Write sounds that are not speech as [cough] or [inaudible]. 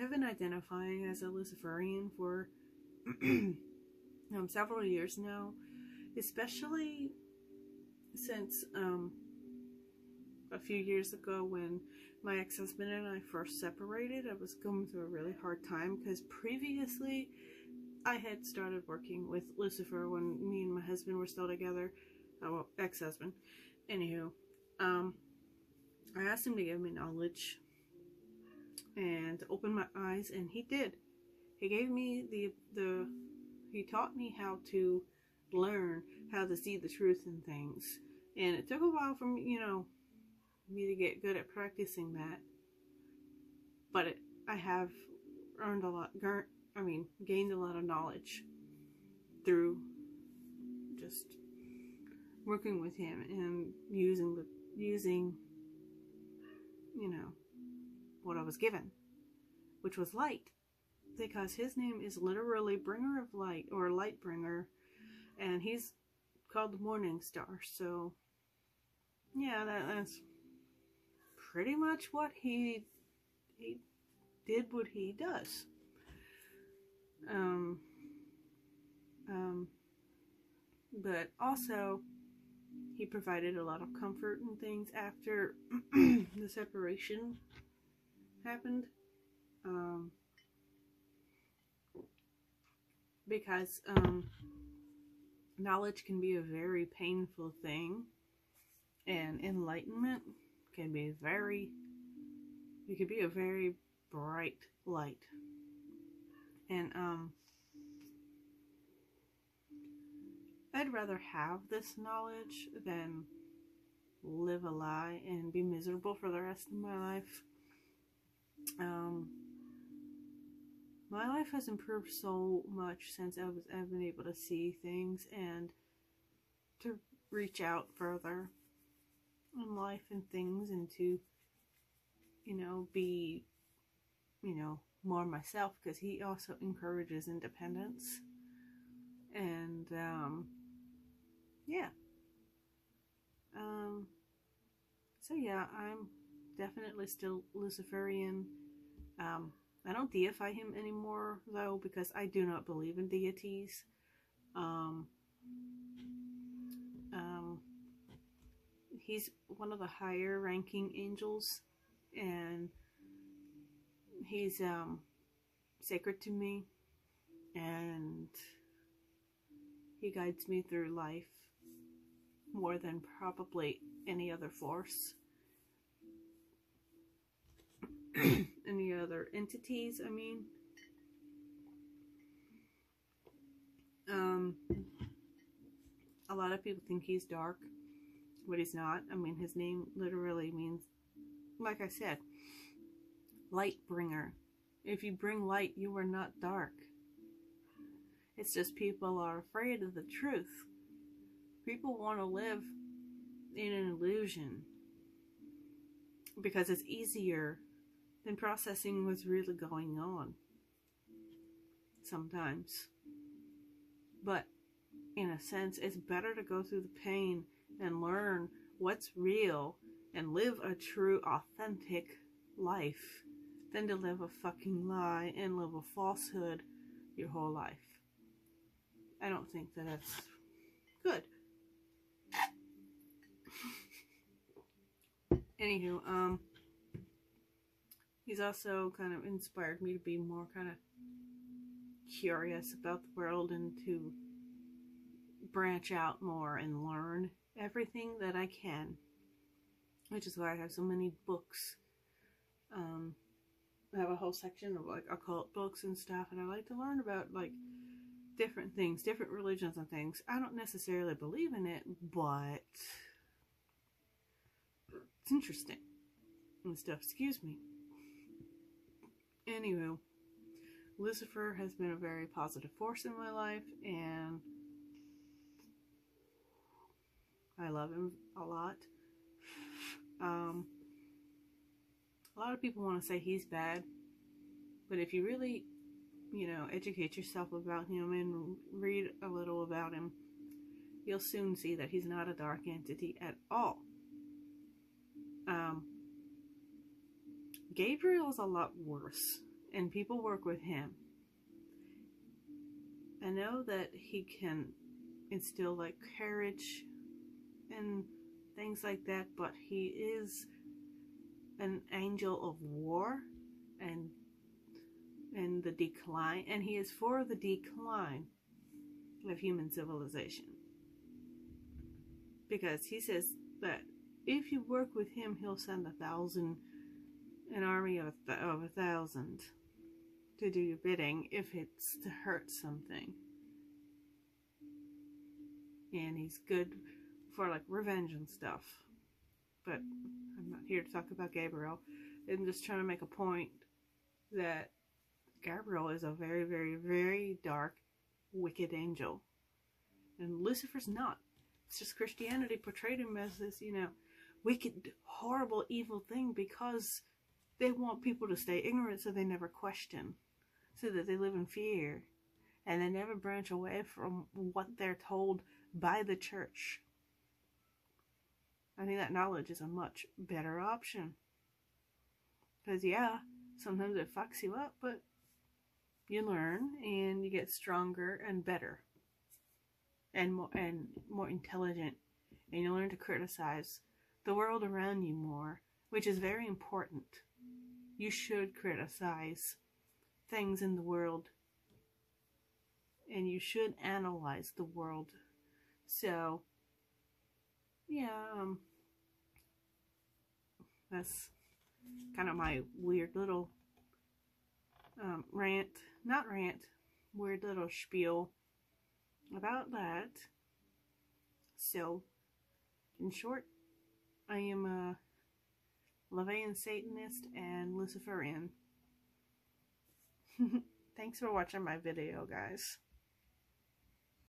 have been identifying as a Luciferian for [clears throat] um, several years now, especially since um, a few years ago when my ex-husband and I first separated. I was going through a really hard time because previously I had started working with Lucifer when me and my husband were still together. Uh, well, ex-husband. Anywho, um, I asked him to give me knowledge and to open my eyes, and he did. He gave me the the he taught me how to learn how to see the truth in things, and it took a while for me, you know, me to get good at practicing that. But it, I have earned a lot. I mean, gained a lot of knowledge through just working with him and using the using you know what I was given, which was light, because his name is literally bringer of light or light bringer, and he's called the morning star. So yeah, that, that's pretty much what he he did what he does. Um, um, but also he provided a lot of comfort and things after [clears throat] the separation happened. Um, because um, knowledge can be a very painful thing, and enlightenment can be very, it can be a very bright light. And, um, I'd rather have this knowledge than live a lie and be miserable for the rest of my life. Um, my life has improved so much since I was I've been able to see things and to reach out further in life and things and to you know be you know more myself because he also encourages independence. And um yeah. Um so yeah i'm definitely still luciferian. Um i don't deify him anymore though because i do not believe in deities. Um he's one of the higher ranking angels and he's um sacred to me and he guides me through life more than probably any other force [clears throat] any other entities i mean um a lot of people think he's dark but he's not. I mean, his name literally means, like I said, light bringer. If you bring light, you are not dark. It's just people are afraid of the truth. People want to live in an illusion because it's easier than processing what's really going on sometimes. But in a sense, it's better to go through the pain and learn what's real and live a true, authentic life than to live a fucking lie and live a falsehood your whole life. I don't think that that's good. [laughs] Anywho, um, he's also kind of inspired me to be more kind of curious about the world and to branch out more and learn everything that I can, which is why I have so many books. Um, I have a whole section of like occult books and stuff, and I like to learn about like different things, different religions and things. I don't necessarily believe in it, but it's interesting and stuff. Excuse me. Anyway, Lucifer has been a very positive force in my life, and I love him a lot. Um, a lot of people want to say he's bad, but if you really, you know, educate yourself about him and read a little about him, you'll soon see that he's not a dark entity at all. Um, Gabriel's a lot worse and people work with him. I know that he can instill like courage and things like that, but he is an angel of war and and the decline and he is for the decline of human civilization because he says that if you work with him he'll send a thousand an army of a, of a thousand to do your bidding if it's to hurt something and he's good for like revenge and stuff but i'm not here to talk about gabriel i'm just trying to make a point that Gabriel is a very, very, very dark, wicked angel. And Lucifer's not. It's just Christianity portrayed him as this, you know, wicked, horrible, evil thing because they want people to stay ignorant so they never question, so that they live in fear, and they never branch away from what they're told by the church. I think that knowledge is a much better option. Because, yeah, sometimes it fucks you up, but you learn and you get stronger and better and more and more intelligent and you learn to criticize the world around you more which is very important you should criticize things in the world and you should analyze the world so yeah um, that's kind of my weird little um, rant not rant, weird little spiel about that. So, in short, I am a LaVeyan Satanist and Luciferian. [laughs] Thanks for watching my video, guys.